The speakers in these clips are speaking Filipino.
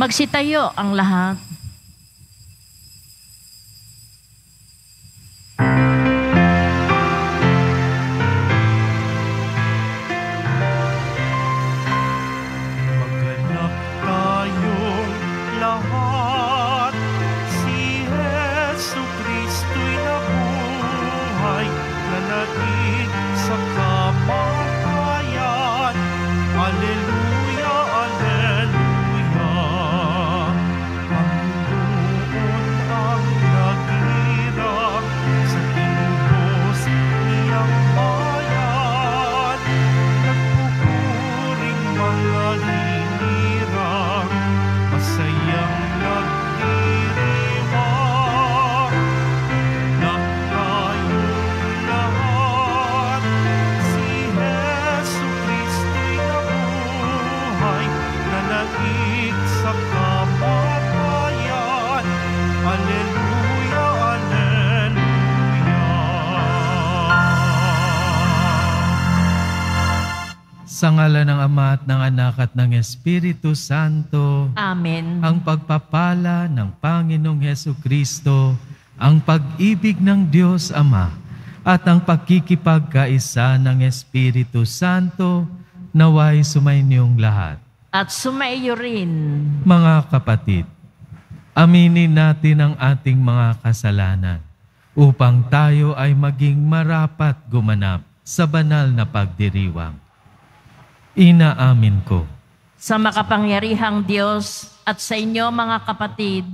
Magsitayo ang lahat. Sa ngala ng Ama at ng Anak at ng Espiritu Santo, Amen. ang pagpapala ng Panginoong Heso Kristo, ang pag-ibig ng Diyos Ama, at ang pagkikipagkaisa ng Espiritu Santo, naway sumainyong lahat. At sumaiyo rin. Mga kapatid, aminin natin ang ating mga kasalanan upang tayo ay maging marapat gumanap sa banal na pagdiriwang. Inaamin ko. Sa makapangyarihang Diyos at sa inyo mga kapatid,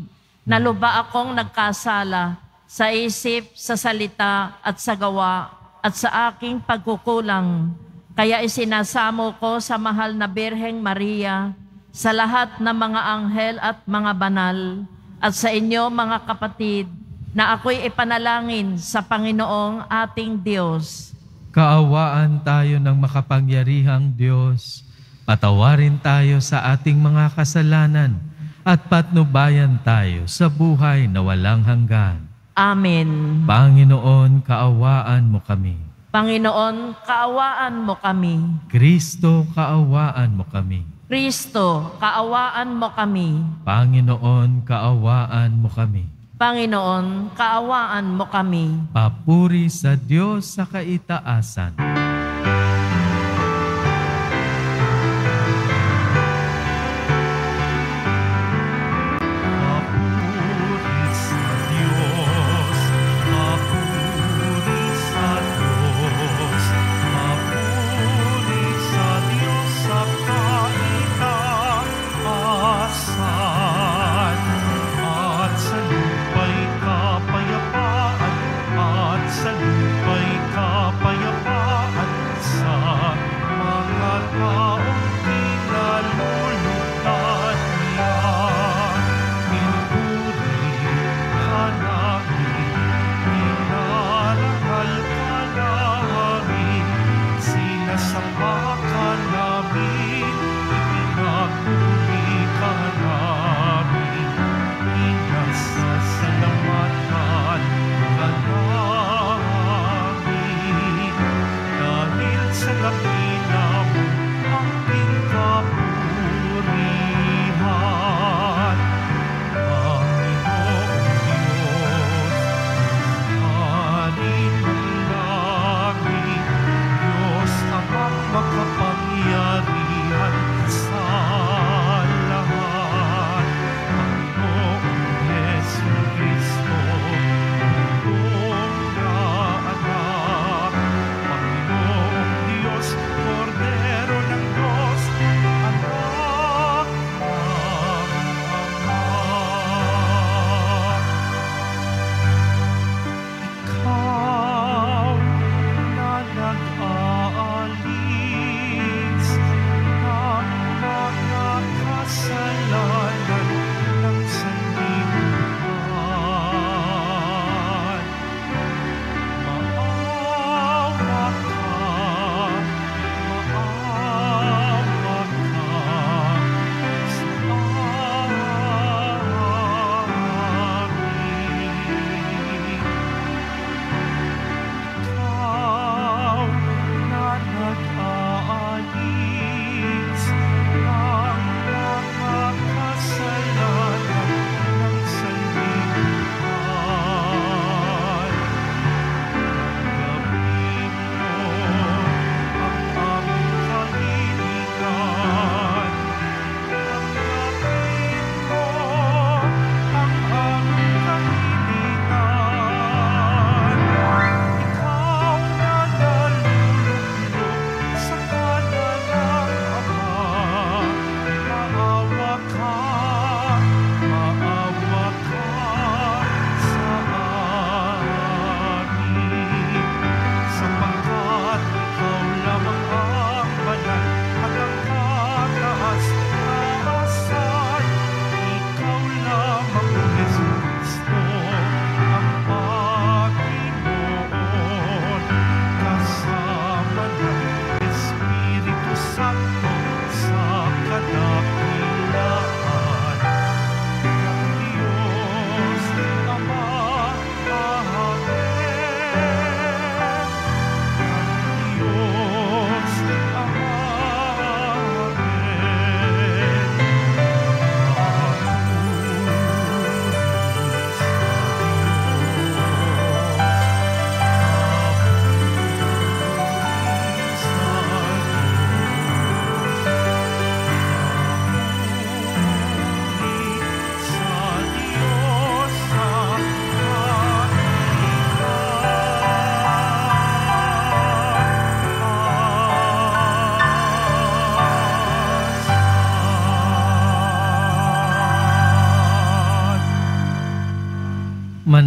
naluba akong nagkasala sa isip, sa salita at sa gawa at sa aking pagkukulang. Kaya isinasamo ko sa mahal na Birheng Maria, sa lahat ng mga anghel at mga banal, at sa inyo mga kapatid, na ako'y ipanalangin sa Panginoong ating Diyos. Kaawaan tayo ng makapangyarihang Diyos. Patawarin tayo sa ating mga kasalanan at patnubayan tayo sa buhay na walang hanggan. Amen. Panginoon, kaawaan mo kami. Panginoon, kaawaan mo kami. Kristo, kaawaan mo kami. Kristo, kaawaan mo kami. Panginoon, kaawaan mo kami. Panginoon, kaawaan mo kami. Papuri sa Diyos sa kaitaasan.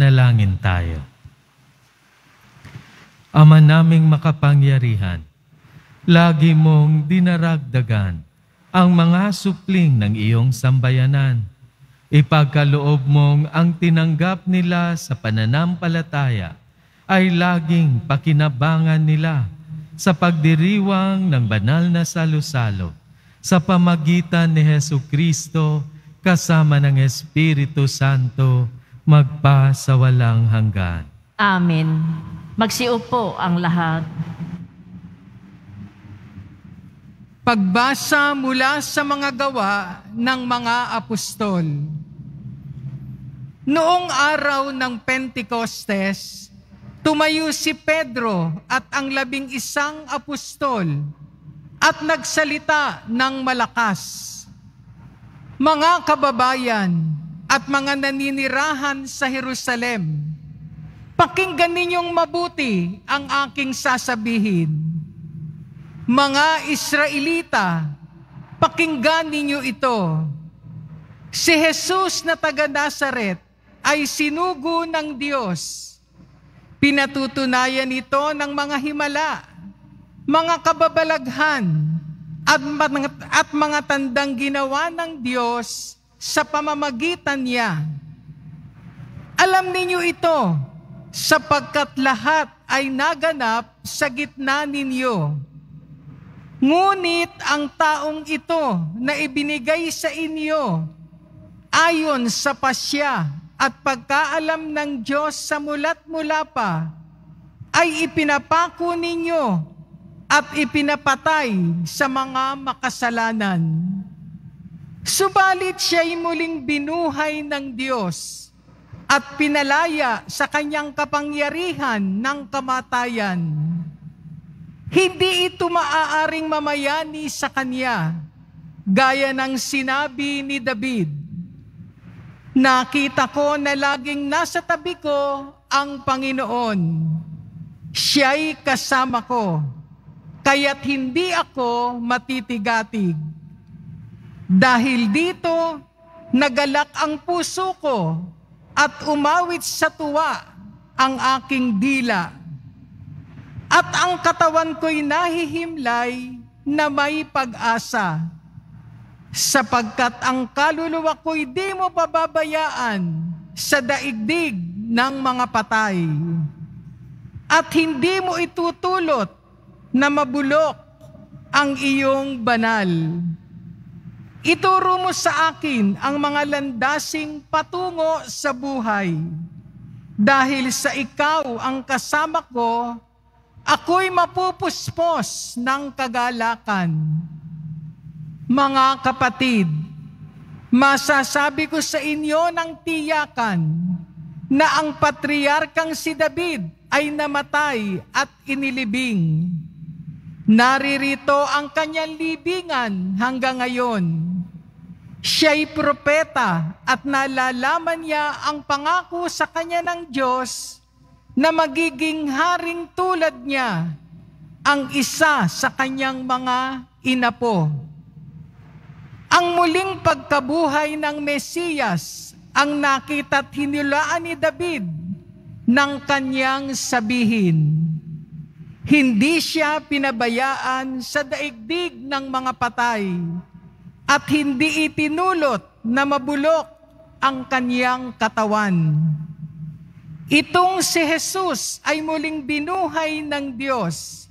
Manalangin tayo. Ama naming makapangyarihan, lagi mong dinaragdagan ang mga supling ng iyong sambayanan. Ipagkaloob mong ang tinanggap nila sa pananampalataya ay laging pakinabangan nila sa pagdiriwang ng banal na salo-salo sa pamagitan ni Heso Kristo kasama ng Espiritu Santo magpa sa walang hanggan. Amen. Magsiupo ang lahat. Pagbasa mula sa mga gawa ng mga apostol. Noong araw ng Pentecostes, tumayo si Pedro at ang labing isang apostol at nagsalita ng malakas. Mga kababayan at mga naninirahan sa Jerusalem, pakinggan ninyong mabuti ang aking sasabihin. Mga Israelita, pakinggan ninyo ito. Si Jesus na taga Nazaret ay sinugo ng Diyos. Pinatutunayan ito ng mga himala, mga kababalaghan, at at mga tandang ginawa ng Diyos sa pamamagitan niya. Alam ninyo ito, sapagkat lahat ay naganap sa gitna ninyo. Ngunit ang taong ito na ibinigay sa inyo ayon sa pasya at pagkaalam ng Diyos sa mulat mula pa ay ipinapako ninyo at ipinapatay sa mga makasalanan. Subalit siya'y muling binuhay ng Diyos at pinalaya sa kanyang kapangyarihan ng kamatayan. Hindi ito maaaring mamayani sa kanya, gaya ng sinabi ni David. Nakita ko na laging nasa tabi ko ang Panginoon. Siya'y kasama ko, kaya't hindi ako matitigatig. Dahil dito, nagalak ang puso ko at umawit sa tuwa ang aking dila. At ang katawan ko'y nahihimlay na may pag-asa, sapagkat ang kaluluwa ko'y di mo pababayaan sa daigdig ng mga patay. At hindi mo itutulot na mabulok ang iyong banal. Ituro mo sa akin ang mga landasing patungo sa buhay. Dahil sa ikaw ang kasama ko, ako'y mapupuspos ng kagalakan. Mga kapatid, masasabi ko sa inyo ng tiyakan na ang patriarkang si David ay namatay at inilibing. Naririto ang kanyang libingan hanggang ngayon. Siya'y propeta at nalalaman niya ang pangako sa kanya ng Diyos na magiging haring tulad niya ang isa sa kanyang mga inapo. Ang muling pagkabuhay ng Mesiyas ang nakita't hinilaan ni David ng kanyang sabihin. Hindi siya pinabayaan sa daigdig ng mga patay at hindi itinulot na mabulok ang kanyang katawan. Itong si Jesus ay muling binuhay ng Diyos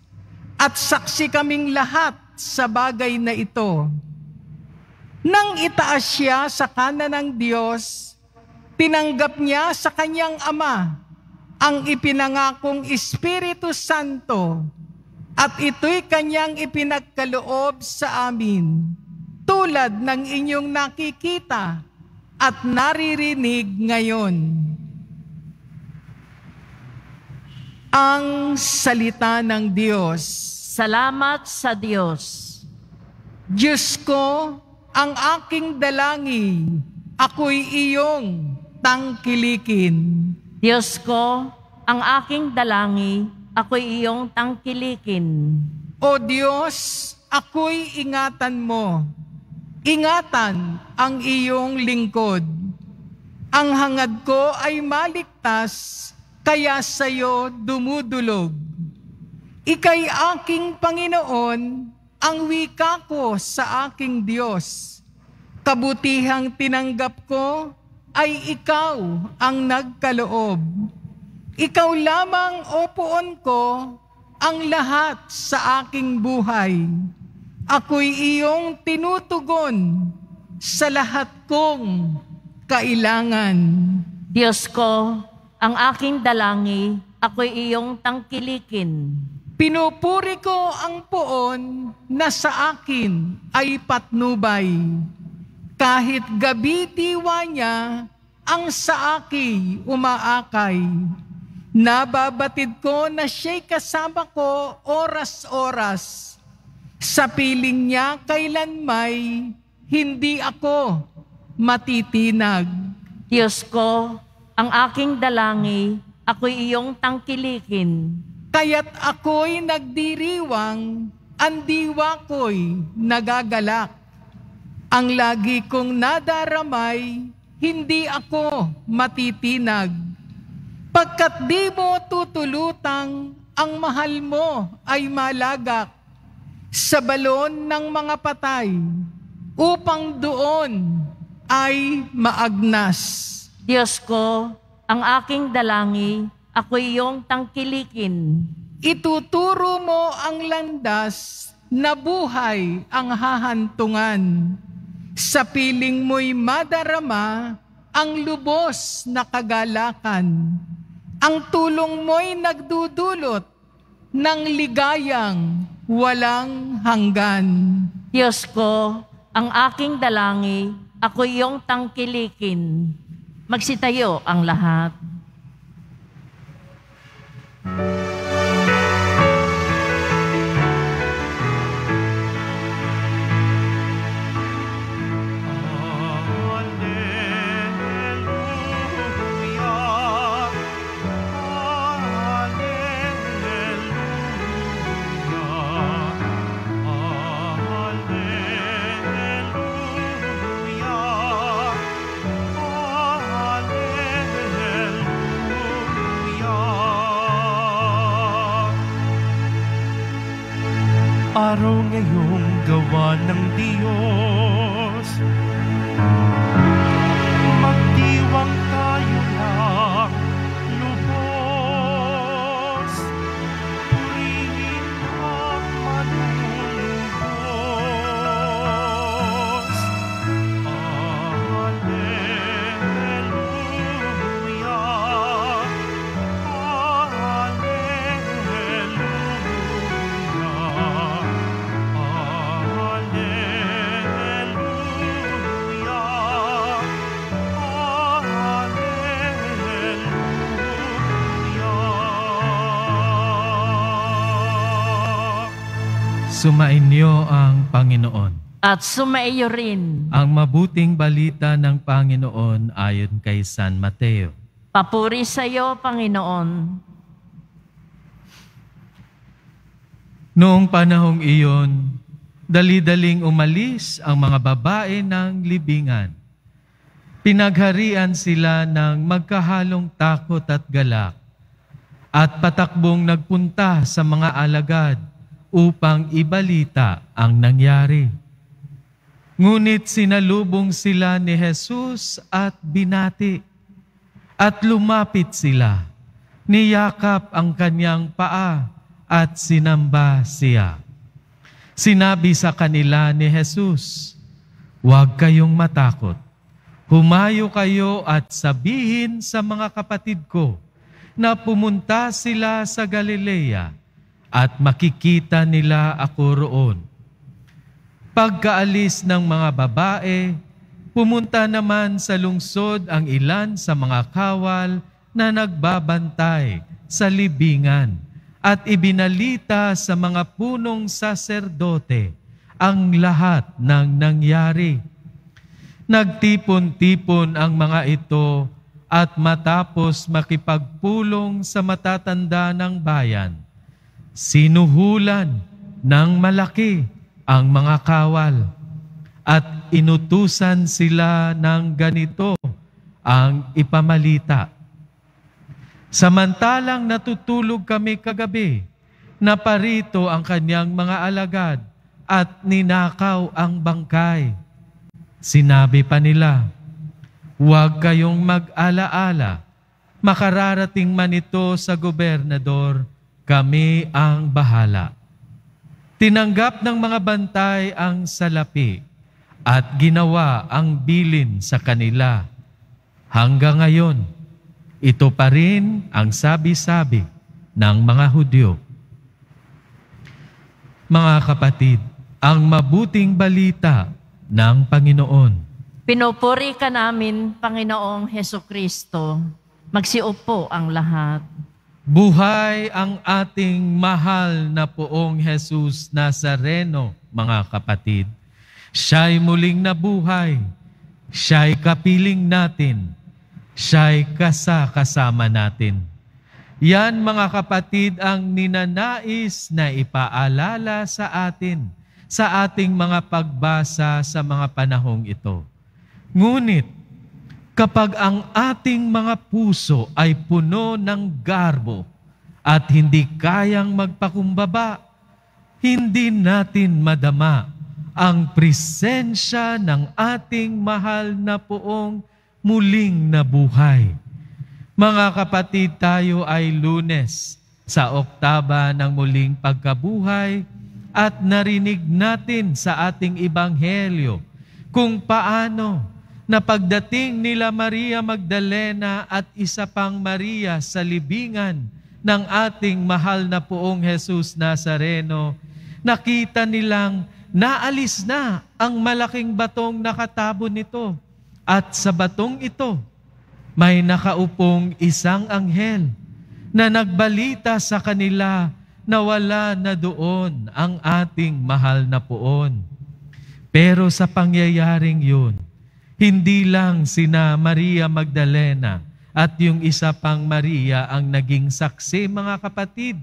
at saksi kaming lahat sa bagay na ito. Nang itaas siya sa kanan ng Diyos, tinanggap niya sa kanyang Ama ang ipinangakong Espiritu Santo at ito'y kanyang ipinagkaloob sa amin tulad ng inyong nakikita at naririnig ngayon. Ang salita ng Diyos. Salamat sa Diyos. Diyos ko, ang aking dalangi, ako'y iyong tangkilikin. Diyos ko, ang aking dalangi, ako'y iyong tangkilikin. O Diyos, ako'y ingatan mo. Ingatan ang iyong lingkod. Ang hangad ko ay maligtas, kaya sa'yo dumudulog. Ika'y aking Panginoon, ang wika ko sa aking Diyos. Kabutihang tinanggap ko ay ikaw ang nagkaloob. Ikaw lamang, o poon ko, ang lahat sa aking buhay. Ako'y iyong tinutugon sa lahat kong kailangan. Diyos ko, ang aking dalangi, ako'y iyong tangkilikin. Pinupuri ko ang poon na sa akin ay patnubay. Kahit gabi diwa niya, ang sa akin umaakay. Nababatid ko na siya'y kasama ko oras-oras. Sa piling niya kailan may hindi ako matitinag. Diyos ko, ang aking dalangi, ako'y iyong tangkilikin. Kaya't ako'y nagdiriwang, ang diwa ko'y nagagalak. Ang lagi kong nadaramay, hindi ako matitinag. Pagkat di mo tutulutang, ang mahal mo ay malagak sa balon ng mga patay, upang doon ay maagnas. Diyos ko, ang aking dalangi, ako'y iyong tangkilikin. Ituturo mo ang landas na buhay ang hahantungan. Sa piling mo'y madarama ang lubos na kagalakan. Ang tulong mo'y nagdudulot ng ligayang walang hanggan. Diyos ko, ang aking dalangi, ako'y iyong tangkilikin. Magsitayo ang lahat. Alleluia. Araw ngayong gawa ng Diyos Sumainyo ang Panginoon. At sumaiyo rin. Ang mabuting balita ng Panginoon ayon kay San Mateo. Papuri sa iyo, Panginoon. Noong panahong iyon, dali-daling umalis ang mga babae ng libingan. Pinagharian sila ng magkahalong takot at galak at patakbong nagpunta sa mga alagad upang ibalita ang nangyari. Ngunit sinalubong sila ni Jesus at binati at lumapit sila. Niyakap ang kanyang paa at sinamba siya. Sinabi sa kanila ni Jesus, Huwag kayong matakot. Humayo kayo at sabihin sa mga kapatid ko na pumunta sila sa Galilea at makikita nila ako roon. Pagkaalis ng mga babae, pumunta naman sa lungsod ang ilan sa mga kawal na nagbabantay sa libingan at ibinalita sa mga punong saserdote ang lahat ng nangyari. Nagtipon-tipon ang mga ito at matapos makipagpulong sa matatanda ng bayan, sinuhulan ng malaki ang mga kawal at inutusan sila ng ganito ang ipamalita. Samantalang natutulog kami kagabi, naparito ang kanyang mga alagad at ninakaw ang bangkay. Sinabi pa nila, Huwag kayong mag-alaala, makararating man ito sa gobernador, kami ang bahala. Tinanggap ng mga bantay ang salapi at ginawa ang bilin sa kanila. Hanggang ngayon, ito pa rin ang sabi-sabi ng mga Hudyo. Mga kapatid, ang mabuting balita ng Panginoon. Pinupuri ka namin, Panginoong Heso Kristo. Magsiupo ang lahat. Buhay ang ating mahal na poong Jesus Nazareno, mga kapatid. Siya'y muling nabuhay. Siya'y kapiling natin. Siya'y kasakasama natin. Yan mga kapatid ang ninanais na ipaalala sa atin sa ating mga pagbasa sa mga panahong ito. Ngunit kapag ang ating mga puso ay puno ng garbo at hindi kayang magpakumbaba, hindi natin madama ang presensya ng ating mahal na poong muling nabuhay. Mga kapatid, tayo ay lunes sa oktaba ng muling pagkabuhay at narinig natin sa ating ibanghelyo kung paano na pagdating nila Maria Magdalena at isa pang Maria sa libingan ng ating mahal na poong Jesus Nazareno, nakita nilang naalis na ang malaking batong nakatabo nito. At sa batong ito, may nakaupong isang anghel na nagbalita sa kanila na wala na doon ang ating mahal na poon. Pero sa pangyayaring yun, hindi lang sina Maria Magdalena at yung isa pang Maria ang naging saksi mga kapatid.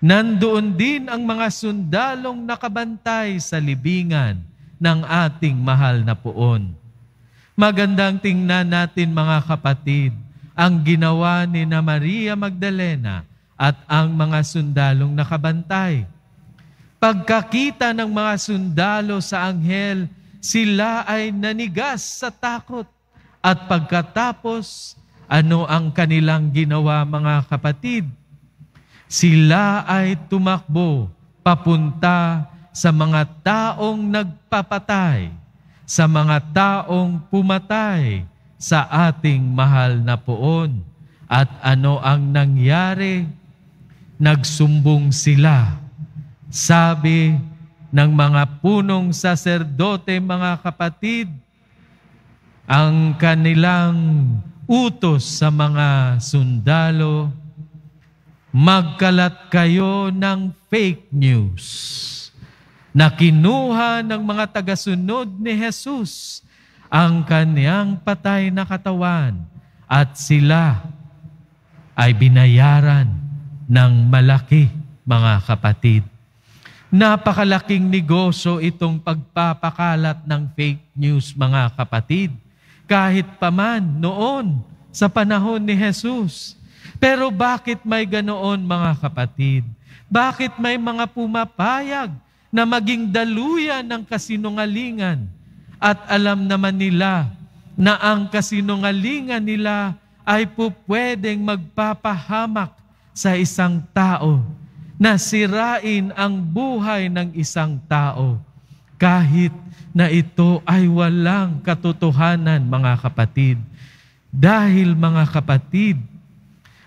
Nandoon din ang mga sundalong nakabantay sa libingan ng ating mahal na poon. Magandang tingnan natin mga kapatid ang ginawa ni na Maria Magdalena at ang mga sundalong nakabantay. Pagkakita ng mga sundalo sa anghel, sila ay nanigas sa takot. At pagkatapos, ano ang kanilang ginawa mga kapatid? Sila ay tumakbo papunta sa mga taong nagpapatay, sa mga taong pumatay sa ating mahal na poon. At ano ang nangyari? Nagsumbong sila. Sabi ng mga punong saserdote, mga kapatid, ang kanilang utos sa mga sundalo, magkalat kayo ng fake news na kinuha ng mga tagasunod ni Jesus ang kanyang patay na katawan at sila ay binayaran ng malaki mga kapatid. Napakalaking negosyo itong pagpapakalat ng fake news mga kapatid. Kahit paman noon sa panahon ni Jesus. Pero bakit may ganoon mga kapatid? Bakit may mga pumapayag na maging daluyan ng kasinungalingan? At alam naman nila na ang kasinungalingan nila ay po pwedeng magpapahamak sa isang tao na sirain ang buhay ng isang tao kahit na ito ay walang katotohanan mga kapatid. Dahil mga kapatid,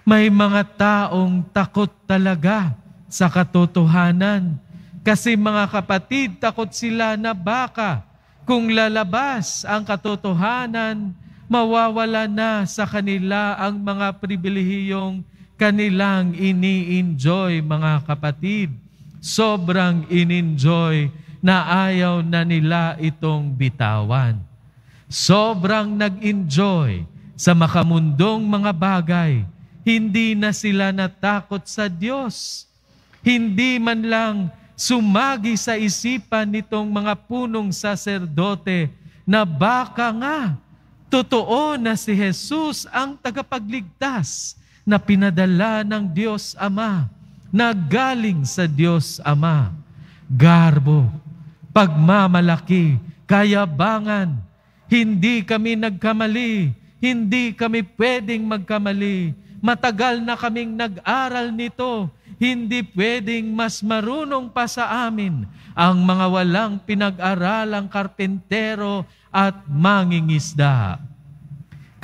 may mga taong takot talaga sa katotohanan. Kasi mga kapatid, takot sila na baka kung lalabas ang katotohanan, mawawala na sa kanila ang mga pribilehiyong kanilang ini-enjoy mga kapatid. Sobrang in-enjoy na ayaw na nila itong bitawan. Sobrang nag-enjoy sa makamundong mga bagay. Hindi na sila natakot sa Diyos. Hindi man lang sumagi sa isipan nitong mga punong saserdote na baka nga Totoo na si Jesus ang tagapagligtas na pinadala ng Diyos Ama, na galing sa Diyos Ama. Garbo, pagmamalaki, kayabangan, hindi kami nagkamali, hindi kami pwedeng magkamali. Matagal na kaming nag-aral nito, hindi pwedeng mas marunong pa sa amin ang mga walang pinag-aralang karpentero at mangingisda.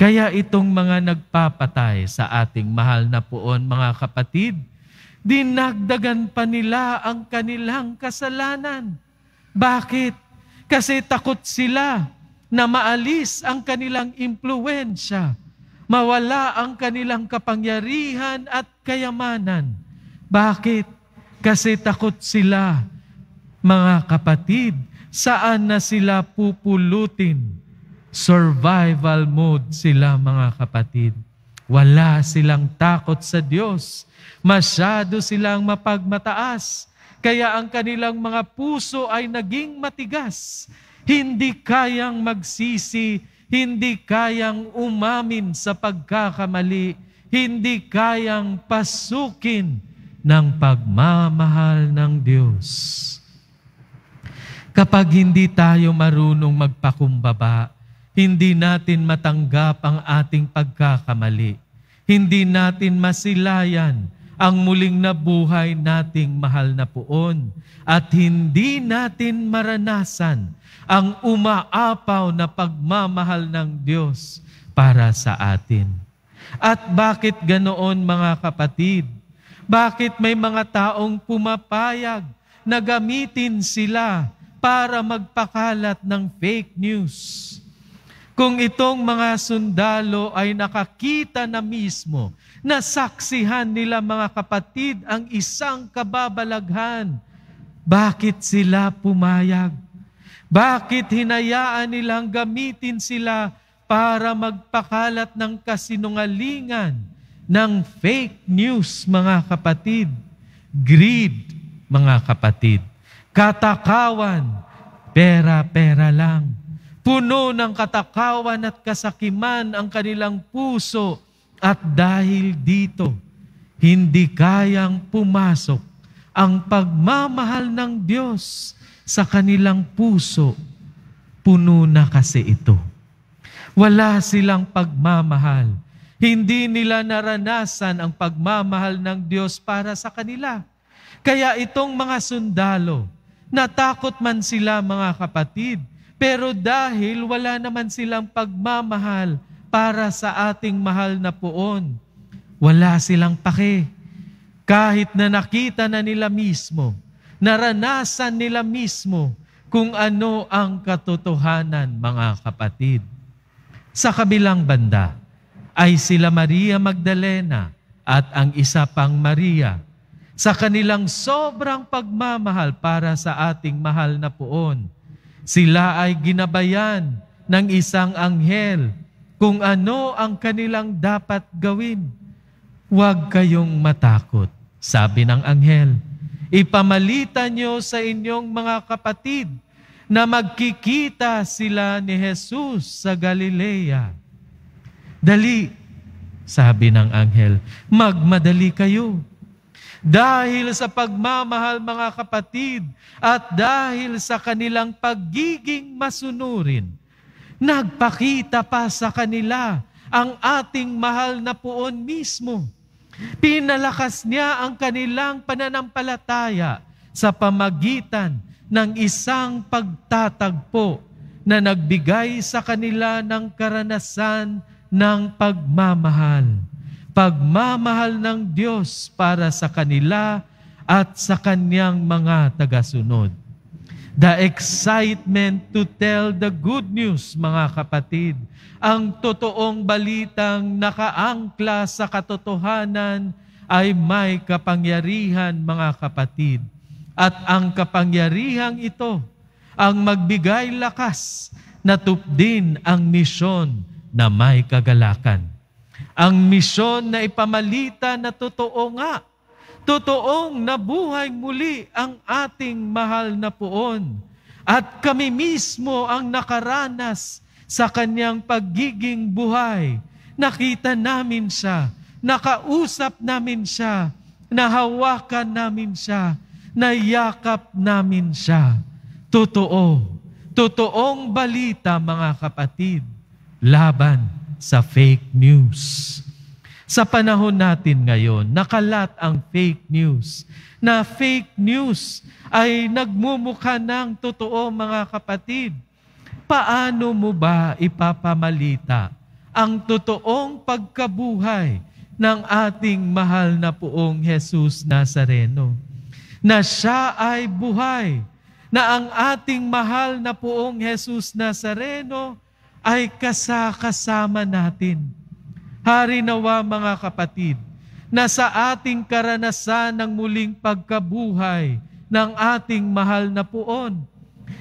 Kaya itong mga nagpapatay sa ating mahal na puon, mga kapatid, dinagdagan pa nila ang kanilang kasalanan. Bakit? Kasi takot sila na maalis ang kanilang impluensya, mawala ang kanilang kapangyarihan at kayamanan. Bakit? Kasi takot sila, mga kapatid, saan na sila pupulutin. Survival mode sila mga kapatid. Wala silang takot sa Diyos. Masyado silang mapagmataas. Kaya ang kanilang mga puso ay naging matigas. Hindi kayang magsisi, hindi kayang umamin sa pagkakamali, hindi kayang pasukin ng pagmamahal ng Diyos. Kapag hindi tayo marunong magpakumbaba, hindi natin matanggap ang ating pagkakamali. Hindi natin masilayan ang muling nabuhay nating mahal na puon at hindi natin maranasan ang umaapaw na pagmamahal ng Diyos para sa atin. At bakit ganoon mga kapatid? Bakit may mga taong pumapayag na gamitin sila para magpakalat ng fake news? Kung itong mga sundalo ay nakakita na mismo, nasaksihan nila mga kapatid ang isang kababalaghan, bakit sila pumayag? Bakit hinayaan nilang gamitin sila para magpakalat ng kasinungalingan, ng fake news, mga kapatid? Greed, mga kapatid. Katakawan, pera-pera lang. Puno ng katakawan at kasakiman ang kanilang puso at dahil dito, hindi kayang pumasok ang pagmamahal ng Diyos sa kanilang puso. Puno na kasi ito. Wala silang pagmamahal. Hindi nila naranasan ang pagmamahal ng Diyos para sa kanila. Kaya itong mga sundalo, natakot man sila mga kapatid, pero dahil wala naman silang pagmamahal para sa ating mahal na puon, wala silang pake. Kahit na nakita na nila mismo, naranasan nila mismo kung ano ang katotohanan, mga kapatid. Sa kabilang banda ay sila Maria Magdalena at ang isa pang Maria sa kanilang sobrang pagmamahal para sa ating mahal na puon. Sila ay ginabayan ng isang anghel kung ano ang kanilang dapat gawin. Huwag kayong matakot, sabi ng anghel Ipamalitan niyo sa inyong mga kapatid na magkikita sila ni Jesus sa Galilea. Dali, sabi ng anghel, magmadali kayo. Dahil sa pagmamahal mga kapatid at dahil sa kanilang pagiging masunurin, nagpakita pa sa kanila ang ating mahal na puon mismo Pinalakas niya ang kanilang pananampalataya sa pamagitan ng isang pagtatagpo na nagbigay sa kanila ng karanasan ng pagmamahal. Pagmamahal ng Diyos para sa kanila at sa kanyang mga tagasunod. The excitement to tell the good news, mga kapatid, ang totoong balitang nakaangkla sa katotohanan ay may kapangyarihan mga kapatid. At ang kapangyarihang ito ang magbigay lakas na tupdin ang misyon na may kagalakan. Ang misyon na ipamalita na totoo nga, totoong nabuhay muli ang ating mahal na puon. At kami mismo ang nakaranas sa kanyang pagiging buhay. Nakita namin siya, nakausap namin siya, nahawakan namin siya, nayakap namin siya. Totoo, totoong balita mga kapatid, laban sa fake news. Sa panahon natin ngayon, nakalat ang fake news. Na fake news ay nagmumukha ng totoo mga kapatid. Paano mo ba ipapamalita ang totoong pagkabuhay ng ating mahal na puong Jesus Nazareno? Na siya ay buhay, na ang ating mahal na puong Jesus Nazareno ay kasakasama natin. Hari nawa mga kapatid, na sa ating karanasan ng muling pagkabuhay ng ating mahal na puon,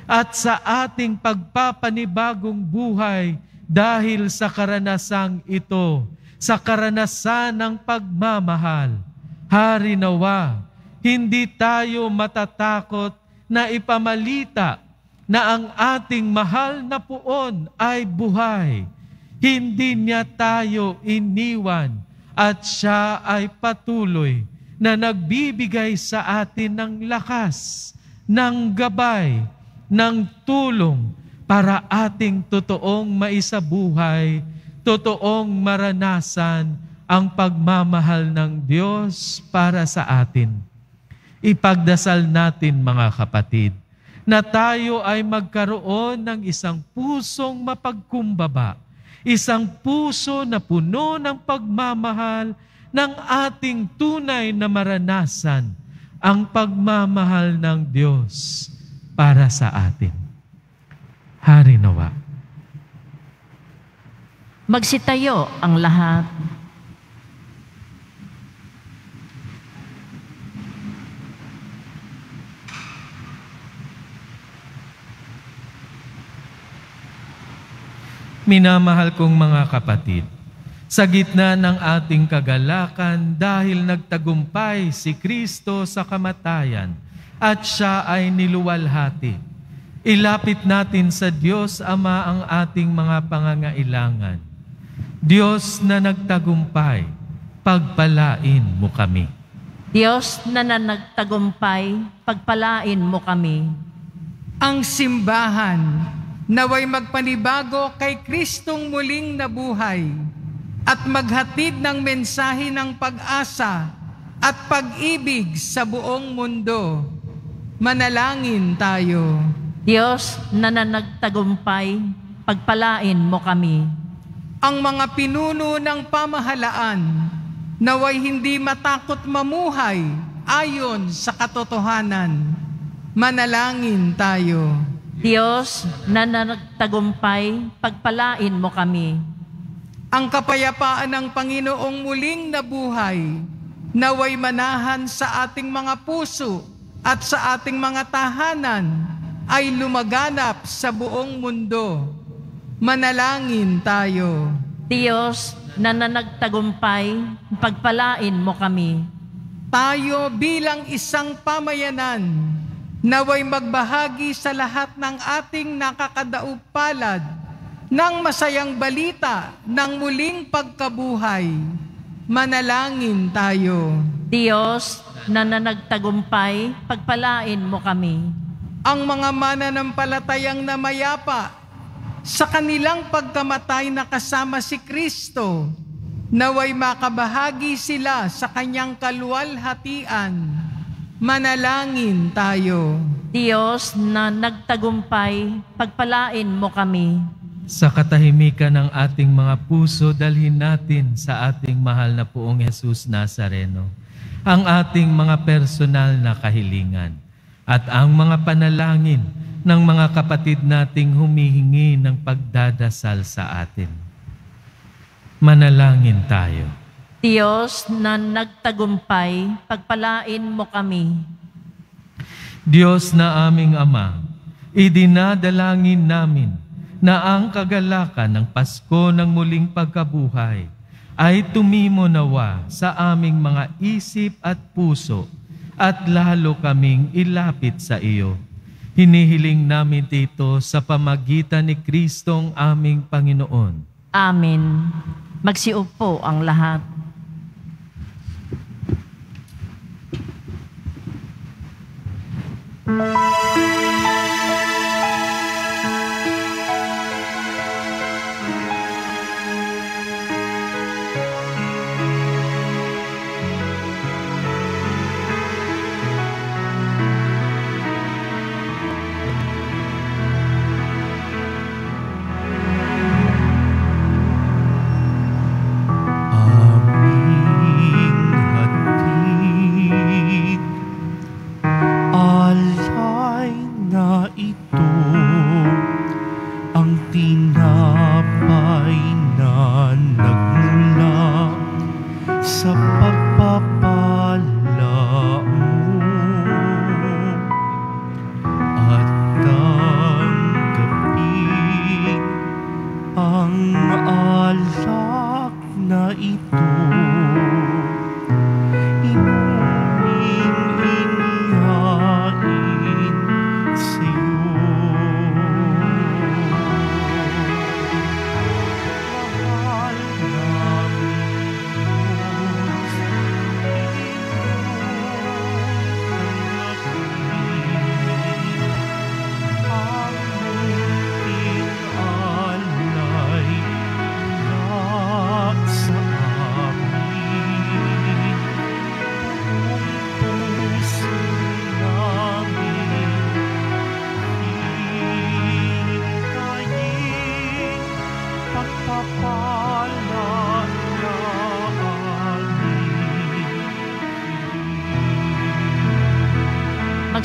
at sa ating pagpapanibagong buhay dahil sa karanasang ito, sa karanasan ng pagmamahal. Hari nawa, hindi tayo matatakot na ipamalita na ang ating mahal na puon ay buhay. Hindi niya tayo iniwan at siya ay patuloy na nagbibigay sa atin ng lakas, ng gabay, ng tulong para ating totoong maisabuhay, totoong maranasan ang pagmamahal ng Diyos para sa atin. Ipagdasal natin mga kapatid na tayo ay magkaroon ng isang pusong mapagkumbaba, isang puso na puno ng pagmamahal ng ating tunay na maranasan ang pagmamahal ng Diyos para sa atin. Hari nawa. Magsitayo ang lahat. Minamahal kong mga kapatid, sa gitna ng ating kagalakan dahil nagtagumpay si Kristo sa kamatayan at siya ay niluwalhati. Ilapit natin sa Diyos Ama ang ating mga pangangailangan. Diyos na nagtagumpay, pagpalain mo kami. Diyos na nanagtagumpay, pagpalain mo kami. Ang simbahan naway magpanibago kay Kristong muling nabuhay at maghatid ng mensahe ng pag-asa at pag-ibig sa buong mundo. Manalangin tayo. Diyos na nanagtagumpay, pagpalain mo kami. Ang mga pinuno ng pamahalaan naway hindi matakot mamuhay ayon sa katotohanan. Manalangin tayo. Diyos na nanagtagumpay, pagpalain mo kami. Ang kapayapaan ng Panginoong muling nabuhay, naway manahan sa ating mga puso at sa ating mga tahanan, ay lumaganap sa buong mundo. Manalangin tayo. Diyos na nanagtagumpay, pagpalain mo kami. Tayo bilang isang pamayanan, naway magbahagi sa lahat ng ating nakakadaupalad palad ng masayang balita ng muling pagkabuhay. Manalangin tayo. Diyos na nanagtagumpay, pagpalain mo kami. Ang mga mananampalatayang namayapa sa kanilang pagkamatay na kasama si Kristo, naway makabahagi sila sa kanyang kaluwalhatian. Manalangin tayo. Diyos na nagtagumpay, pagpalain mo kami. Sa katahimikan ng ating mga puso, dalhin natin sa ating mahal na puong Jesus Nazareno ang ating mga personal na kahilingan at ang mga panalangin ng mga kapatid nating humihingi ng pagdadasal sa atin. Manalangin tayo. Diyos na nagtagumpay, pagpalain mo kami. Diyos na aming Ama, idinadalangin namin na ang kagalakan ng Pasko ng muling pagkabuhay ay tumimo nawa sa aming mga isip at puso at lalo kaming ilapit sa iyo. Hinihiling namin dito sa pamagitan ni Kristong aming Panginoon. Amen. Magsiupo ang lahat.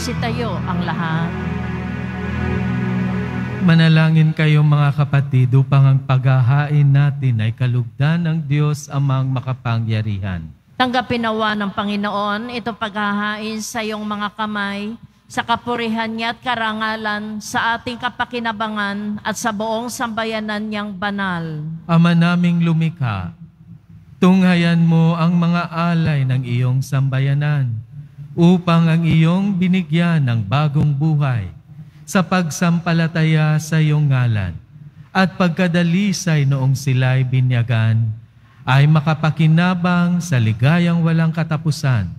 Magsitayo ang lahat. Manalangin kayo mga kapatid upang ang paghahain natin ay kalugdan ng Diyos amang makapangyarihan. Tanggapin nawa ng Panginoon ito paghahain sa iyong mga kamay, sa kapurihan niya at karangalan, sa ating kapakinabangan at sa buong sambayanan niyang banal. Ama naming lumikha, tunghayan mo ang mga alay ng iyong sambayanan upang ang iyong binigyan ng bagong buhay sa pagsampalataya sa iyong ngalan at pagkadalisay noong sila'y binyagan ay makapakinabang sa ligayang walang katapusan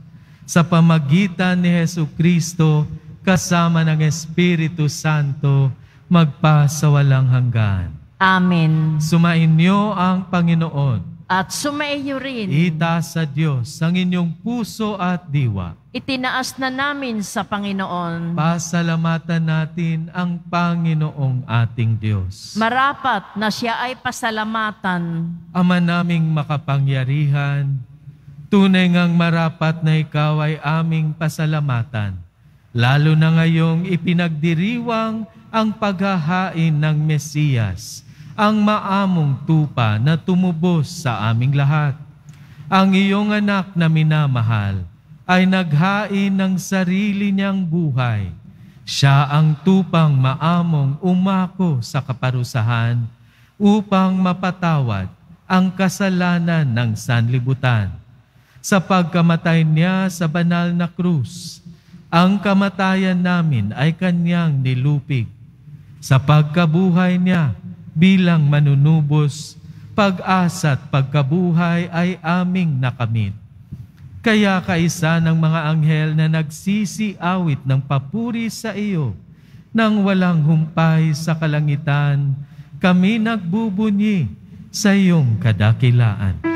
sa pamagitan ni Heso Kristo kasama ng Espiritu Santo magpa sa walang hanggan. Amen. Sumainyo ang Panginoon. At sumaiyo rin, Itaas sa Diyos ang inyong puso at diwa. itinaas na namin sa Panginoon. Pasalamatan natin ang Panginoong ating Diyos. Marapat na siya ay pasalamatan. Ama naming makapangyarihan, tunay ngang marapat na ikaw ay aming pasalamatan, lalo na ngayong ipinagdiriwang ang paghahain ng Mesiyas, ang maamong tupa na tumubos sa aming lahat. Ang iyong anak na minamahal ay naghain ng sarili niyang buhay. Siya ang tupang maamong umako sa kaparusahan upang mapatawad ang kasalanan ng sanlibutan. Sa pagkamatay niya sa banal na krus, ang kamatayan namin ay kanyang nilupig. Sa pagkabuhay niya bilang manunubos, pag-asa at pagkabuhay ay aming nakamit. Kaya kaisa ng mga anghel na nagsisiawit ng papuri sa iyo, nang walang humpay sa kalangitan, kami nagbubunyi sa iyong kadakilaan.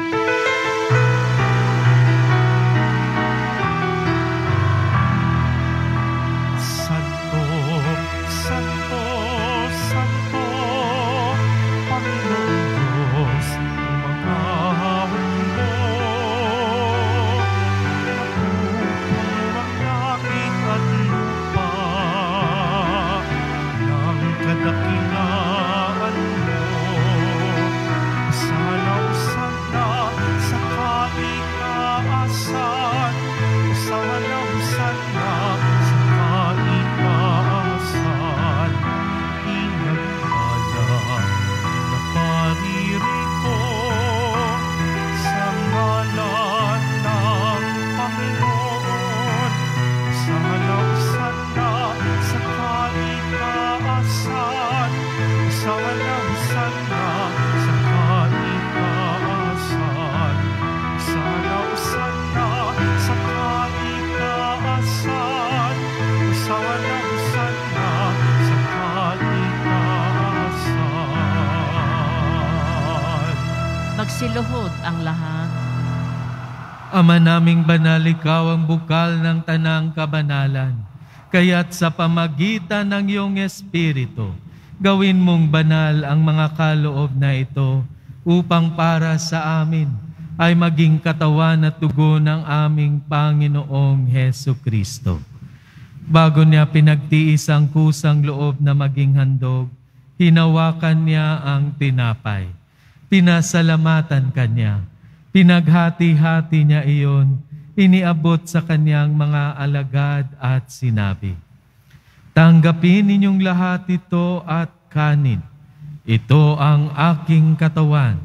salang sana sa kalikasan. Salaw sana sa kalikasan. Salang sana sa kalikasan. Magsiluhod ang lahat. Ama naming banal, ikaw ang bukal ng tanang kabanalan. Kaya't sa pamagitan ng iyong Espiritu, gawin mong banal ang mga kaloob na ito upang para sa amin ay maging katawan at tugo ng aming Panginoong Heso Kristo. Bago niya pinagtiis ang kusang loob na maging handog, hinawakan niya ang tinapay. Pinasalamatan kanya. Pinaghati-hati niya iyon, iniabot sa kanyang mga alagad at sinabi, Tanggapin ninyong lahat ito at kanin. Ito ang aking katawan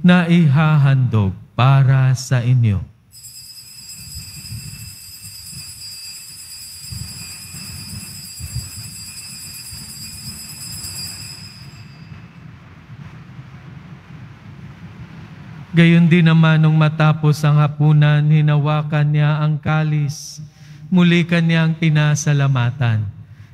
na ihahandog para sa inyo. Gayon din naman nung matapos ang hapunan, hinawakan niya ang kalis. Muli kanyang pinasalamatan.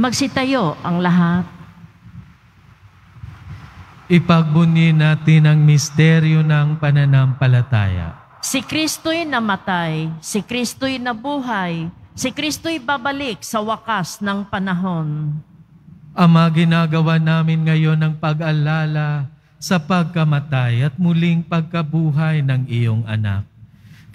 Magsitayo ang lahat. Ipagbunyi natin ang misteryo ng pananampalataya. Si Kristo'y namatay, si Kristo'y nabuhay, si Kristo'y babalik sa wakas ng panahon. Ama, ginagawa namin ngayon ang pag-alala sa pagkamatay at muling pagkabuhay ng iyong anak.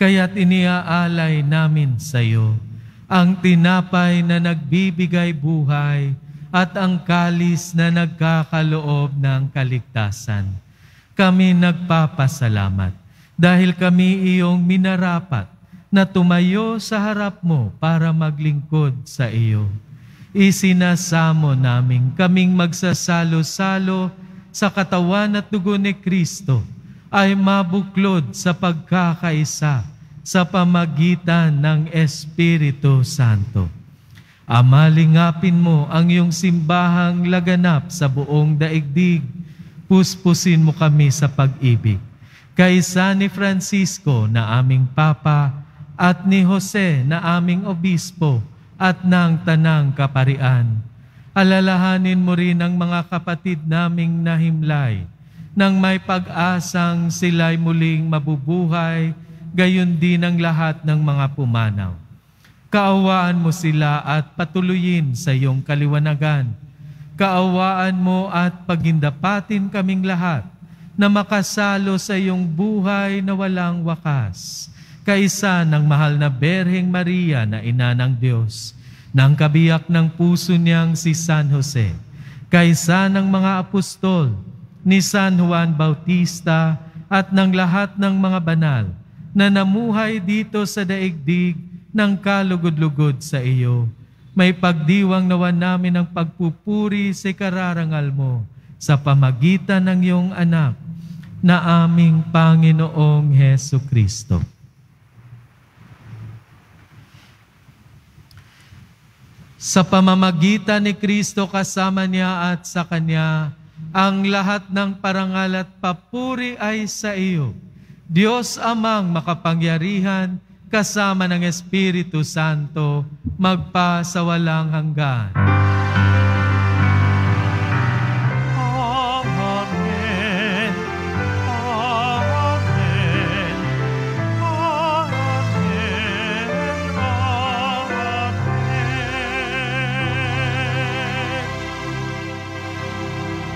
Kaya't iniaalay namin sa iyo ang tinapay na nagbibigay buhay at ang kalis na nagkakaloob ng kaligtasan. Kami nagpapasalamat dahil kami iyong minarapat na tumayo sa harap mo para maglingkod sa iyo. Isinasamo namin kaming magsasalo-salo sa katawan at dugo ni Kristo ay mabuklod sa pagkakaisa sa pamagitan ng Espiritu Santo. Amalingapin mo ang iyong simbahang laganap sa buong daigdig. Puspusin mo kami sa pag-ibig. Kaysa ni Francisco na aming Papa at ni Jose na aming Obispo at ng Tanang Kaparian. Alalahanin mo rin ang mga kapatid naming nahimlay nang may pag-asang sila'y muling mabubuhay, gayon din ang lahat ng mga pumanaw. Kaawaan mo sila at patuloyin sa iyong kaliwanagan. Kaawaan mo at pagindapatin kaming lahat na makasalo sa iyong buhay na walang wakas. Kaisa ng mahal na Berheng Maria na ina ng Diyos, ng kabiyak ng puso niyang si San Jose, kaysa ng mga apostol, ni San Juan Bautista at ng lahat ng mga banal na namuhay dito sa daigdig ng kalugod-lugod sa iyo. May pagdiwang nawan namin ang pagpupuri sa kararangal mo sa pamagitan ng iyong anak na aming Panginoong Heso Kristo. Sa pamamagitan ni Kristo kasama niya at sa Kanya, ang lahat ng parangal at papuri ay sa iyo. Diyos amang makapangyarihan, kasama ng Espiritu Santo, magpa sa walang hanggan.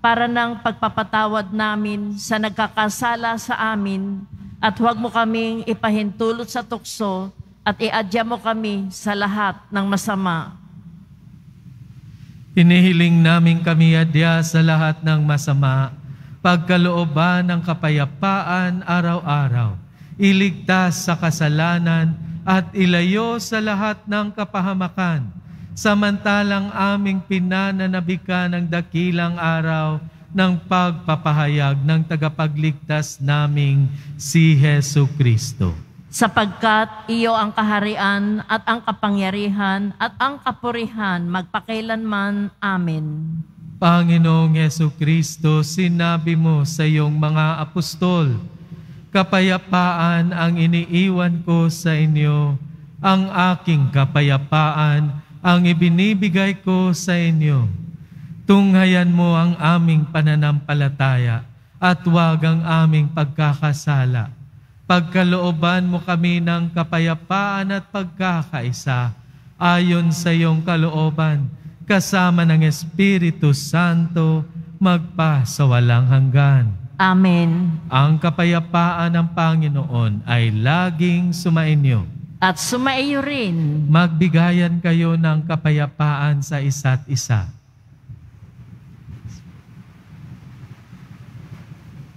para ng pagpapatawad namin sa nagkakasala sa amin. At huwag mo kaming ipahintulot sa tukso at iadya mo kami sa lahat ng masama. Inihiling namin kami adya sa lahat ng masama, pagkalooban ng kapayapaan araw-araw, iligtas sa kasalanan at ilayo sa lahat ng kapahamakan, samantalang aming pinananabikan ng dakilang araw ng pagpapahayag ng tagapagligtas naming si Heso Kristo. sapagkat iyo ang kaharian at ang kapangyarihan at ang kapurihan magpakailanman. Amen. Panginoong Yesu Kristo, sinabi mo sa iyong mga apostol, Kapayapaan ang iniiwan ko sa inyo, ang aking kapayapaan ang ibinibigay ko sa inyo. Tunghayan mo ang aming pananampalataya at huwag ang aming pagkakasala. Pagkalooban mo kami ng kapayapaan at pagkakaisa ayon sa iyong kalooban, kasama ng Espiritu Santo, magpa sa walang hanggan. Amen. Ang kapayapaan ng Panginoon ay laging sumainyo. At sumaiyo rin Magbigayan kayo ng kapayapaan sa isa't isa.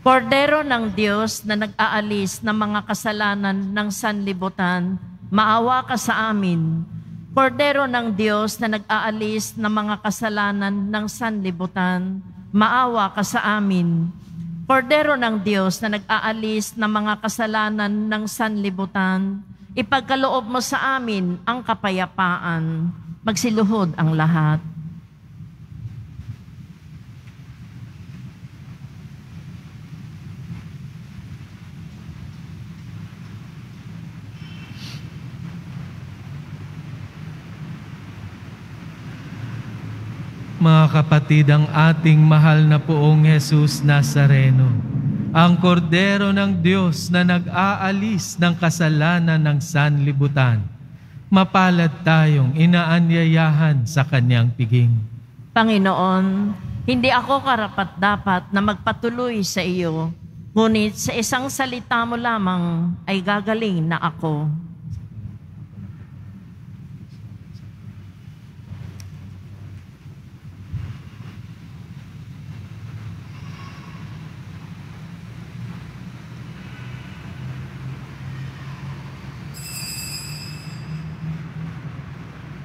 Kordero ng Diyos na nag-aalis ng mga kasalanan ng sanlibutan, maawa ka sa amin. Kordero ng Diyos na nag-aalis ng mga kasalanan ng sanlibutan, maawa ka sa amin. Kordero ng Diyos na nag-aalis ng mga kasalanan ng sanlibutan, ipagkaloob mo sa amin ang kapayapaan. Magsiluhod ang lahat. Mga kapatid, ang ating mahal na poong Jesus Nazareno, ang kordero ng Diyos na nag-aalis ng kasalanan ng sanlibutan, mapalad tayong inaanyayahan sa kanyang piging. Panginoon, hindi ako karapat-dapat na magpatuloy sa iyo, ngunit sa isang salita mo lamang ay gagaling na ako.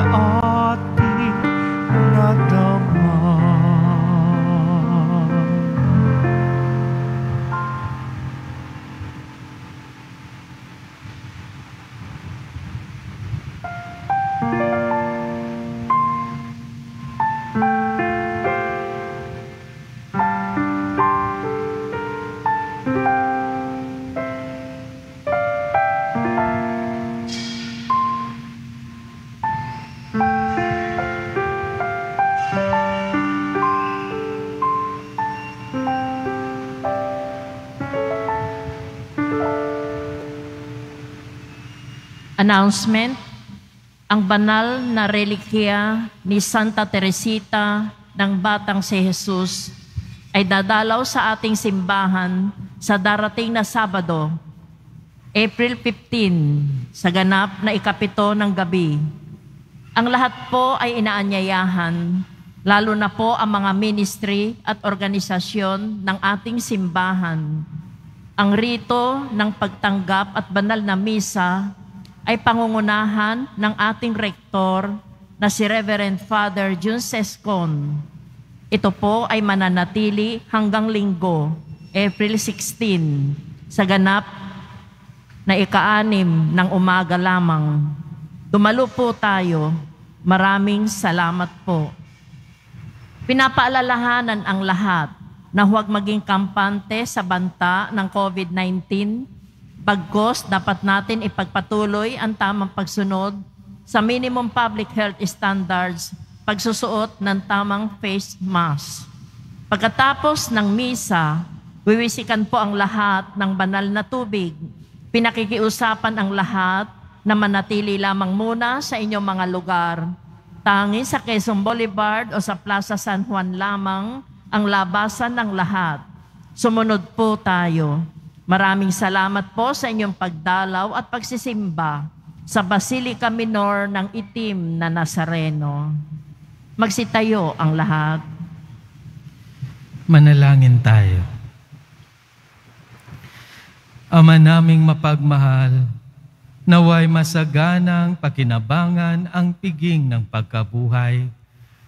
Ay Announcement, ang banal na relikya ni Santa Teresita ng Batang si Jesus ay dadalaw sa ating simbahan sa darating na Sabado, April 15, sa ganap na ikapito ng gabi. Ang lahat po ay inaanyayahan, lalo na po ang mga ministry at organisasyon ng ating simbahan. Ang rito ng pagtanggap at banal na misa ay pangungunahan ng ating rektor na si Reverend Father Jun Sescon. Ito po ay mananatili hanggang linggo, April 16, sa ganap na ikaanim ng umaga lamang. Dumalo po tayo. Maraming salamat po. Pinapaalalahanan ang lahat na huwag maging kampante sa banta ng COVID-19 Bagkos, dapat natin ipagpatuloy ang tamang pagsunod sa minimum public health standards, pagsusuot ng tamang face mask. Pagkatapos ng misa, wiwisikan po ang lahat ng banal na tubig. Pinakikiusapan ang lahat na manatili lamang muna sa inyong mga lugar. Tanging sa Quezon Boulevard o sa Plaza San Juan lamang ang labasan ng lahat. Sumunod po tayo. Maraming salamat po sa inyong pagdalaw at pagsisimba sa Basilica Minor ng Itim na Nazareno. Magsitayo ang lahat. Manalangin tayo. Ama naming mapagmahal, naway masaganang pakinabangan ang piging ng pagkabuhay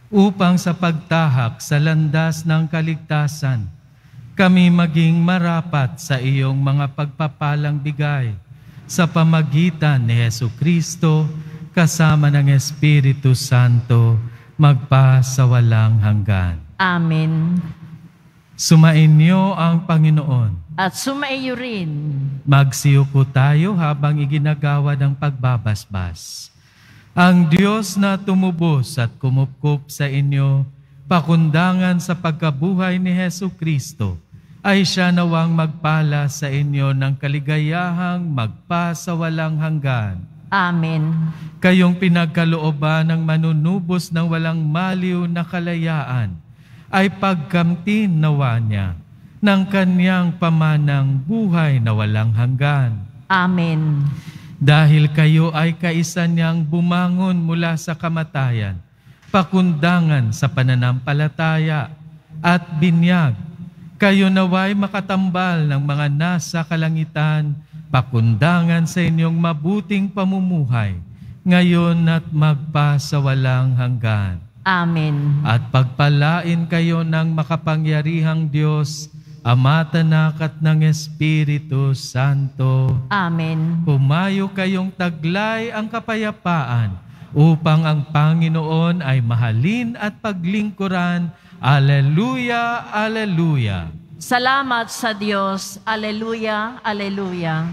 upang sa pagtahak sa landas ng kaligtasan, kami maging marapat sa iyong mga pagpapalang bigay sa pamagitan ni Yesu Kristo kasama ng Espiritu Santo magpa sa walang hanggan. Amen. Sumainyo ang Panginoon. At sumaiyo rin. Magsiyuko tayo habang iginagawa ng pagbabasbas. Ang Diyos na tumubos at kumupkup sa inyo, pakundangan sa pagkabuhay ni Heso Kristo, ay siya nawang magpala sa inyo ng kaligayahang magpasawalang hanggan. Amen. Kayong pinagkalooban ng manunubos ng walang maliw na kalayaan, ay pagkamtin nawa niya ng kanyang pamanang buhay na walang hanggan. Amen. Dahil kayo ay kaisa niyang bumangon mula sa kamatayan, pakundangan sa pananampalataya at binyag, kayo naway makatambal ng mga nasa kalangitan, pakundangan sa inyong mabuting pamumuhay, ngayon at magpasawalang hanggan. Amen. At pagpalain kayo ng makapangyarihang Diyos, Ama, Tanak at ng Espiritu Santo. Amen. Pumayo kayong taglay ang kapayapaan upang ang Panginoon ay mahalin at paglingkuran. Aleluya, Aleluya. Salamat sa Diyos. Aleluya, aleluya.